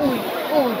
ui, ui.